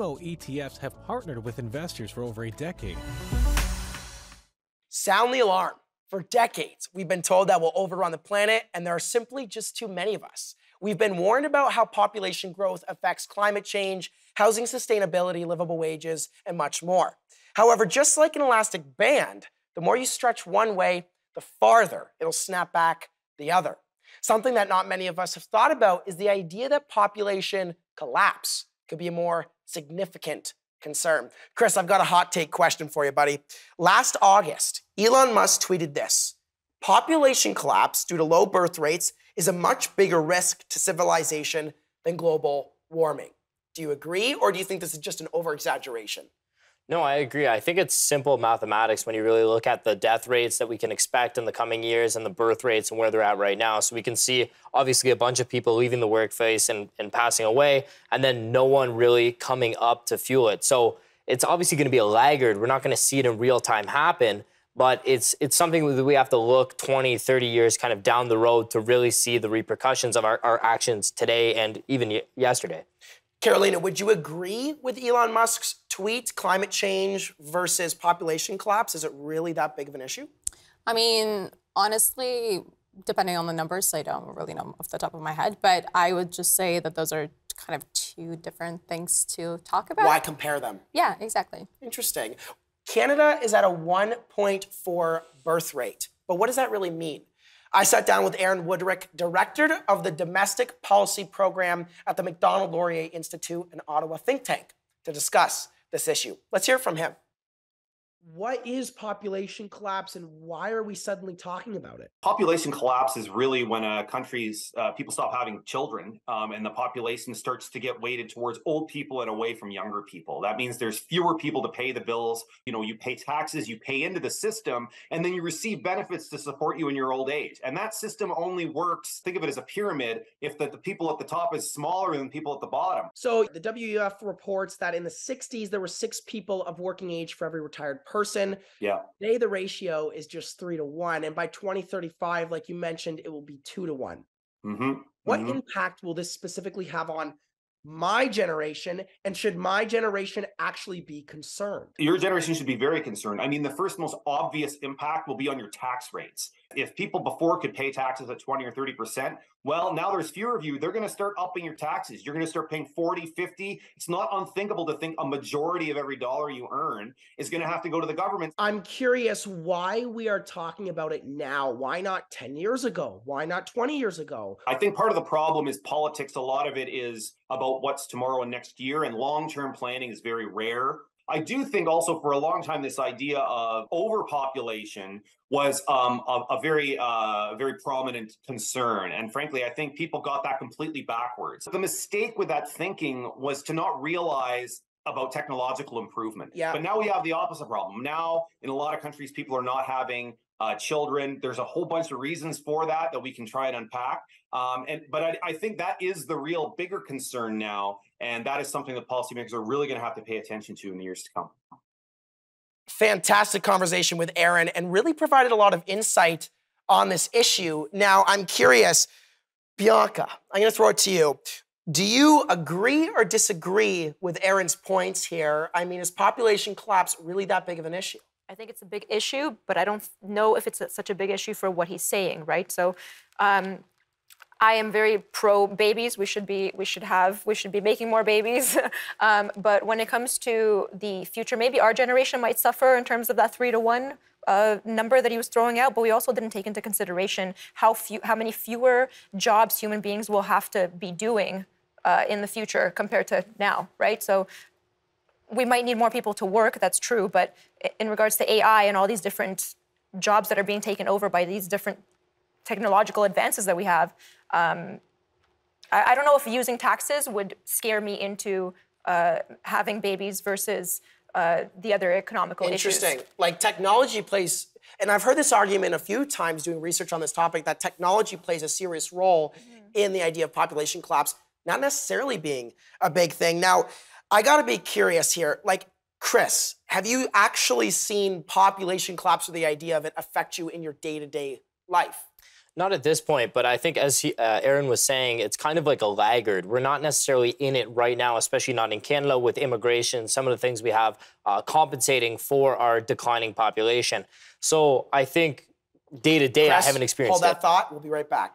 ETFs have partnered with investors for over a decade. Sound the alarm. For decades, we've been told that we'll overrun the planet, and there are simply just too many of us. We've been warned about how population growth affects climate change, housing sustainability, livable wages, and much more. However, just like an elastic band, the more you stretch one way, the farther it'll snap back the other. Something that not many of us have thought about is the idea that population collapse could be a more significant concern. Chris, I've got a hot take question for you, buddy. Last August, Elon Musk tweeted this Population collapse due to low birth rates is a much bigger risk to civilization than global warming. Do you agree, or do you think this is just an over exaggeration? No, I agree. I think it's simple mathematics when you really look at the death rates that we can expect in the coming years and the birth rates and where they're at right now. So we can see obviously a bunch of people leaving the workplace and, and passing away, and then no one really coming up to fuel it. So it's obviously going to be a laggard. We're not going to see it in real time happen, but it's it's something that we have to look 20, 30 years kind of down the road to really see the repercussions of our, our actions today and even yesterday. Karolina, would you agree with Elon Musk's tweet, climate change versus population collapse? Is it really that big of an issue? I mean, honestly, depending on the numbers, I don't really know off the top of my head, but I would just say that those are kind of two different things to talk about. Why compare them? Yeah, exactly. Interesting. Canada is at a 1.4 birth rate, but what does that really mean? I sat down with Aaron Wudrick, director of the Domestic Policy Program at the Macdonald Laurier Institute, an Ottawa think tank, to discuss this issue. Let's hear from him what is population collapse and why are we suddenly talking about it? Population collapse is really when a country's uh, people stop having children um, and the population starts to get weighted towards old people and away from younger people. That means there's fewer people to pay the bills. You know, you pay taxes, you pay into the system, and then you receive benefits to support you in your old age. And that system only works, think of it as a pyramid, if the, the people at the top is smaller than people at the bottom. So the WEF reports that in the 60s, there were six people of working age for every retired person. Yeah. Today, the ratio is just three to one. And by 2035, like you mentioned, it will be two to one. Mm-hmm. What mm-hmm. impact will this specifically have on my generation and should my generation actually be concerned your generation should be very concerned i mean the first most obvious impact will be on your tax rates if people before could pay taxes at 20 or 30 percent well now there's fewer of you. They're going to start upping your taxes. You're going to start paying 40 50 it's not unthinkable to think a majority of every dollar you earn is going to have to go to the government. I'm curious why we are talking about it now. Why not 10 years ago? Why not 20 years ago? I think part of the problem is politics. A lot of it is about what's tomorrow and next year, and long term planning is very rare. I do think also for a long time this idea of overpopulation was um, a, a, very uh, very prominent concern, and frankly, I think people got that completely backwards. The mistake with that thinking was to not realize about technological improvement. Yeah. But now we have the opposite problem. Now, in a lot of countries, people are not having uh, children. There's a whole bunch of reasons for that that we can try and unpack. Um, and but I, I, think that is the real bigger concern now, and that is something that policymakers are really going to have to pay attention to in the years to come. Fantastic conversation with Aaron, and really provided a lot of insight on this issue. Now, I'm curious, Bianca. I'm going to throw it to you. Do you agree or disagree with Aaron's points here? I mean, is population collapse really that big of an issue? I think it's a big issue, but I don't know if it's such a big issue for what he's saying, right? So, um, I am very pro babies. We should be we should have we should be making more babies. um, but when it comes to the future, maybe our generation might suffer in terms of that three to one uh, number that he was throwing out, but we also didn't take into consideration how few, how many fewer jobs human beings will have to be doing uh, in the future compared to now, right? So we might need more people to work. That's true, but in regards to AI and all these different jobs that are being taken over by these different technological advances that we have, um, I, I, don't know if using taxes would scare me into uh, having babies versus uh, the other economical Interesting. issues. Like technology plays, and I've heard this argument a few times doing research on this topic that technology plays a serious role mm-hmm. in the idea of population collapse, not necessarily being a big thing. Now, I gotta be curious here. Like, Chris, have you actually seen population collapse or the idea of it affect you in your day to day life? Not at this point, but I think as he, uh, Aaron was saying, it's kind of like a laggard. We're not necessarily in it right now, especially not in Canada with immigration, some of the things we have uh, compensating for our declining population. So I think day to day, I haven't experienced Hold that it. thought. We'll be right back.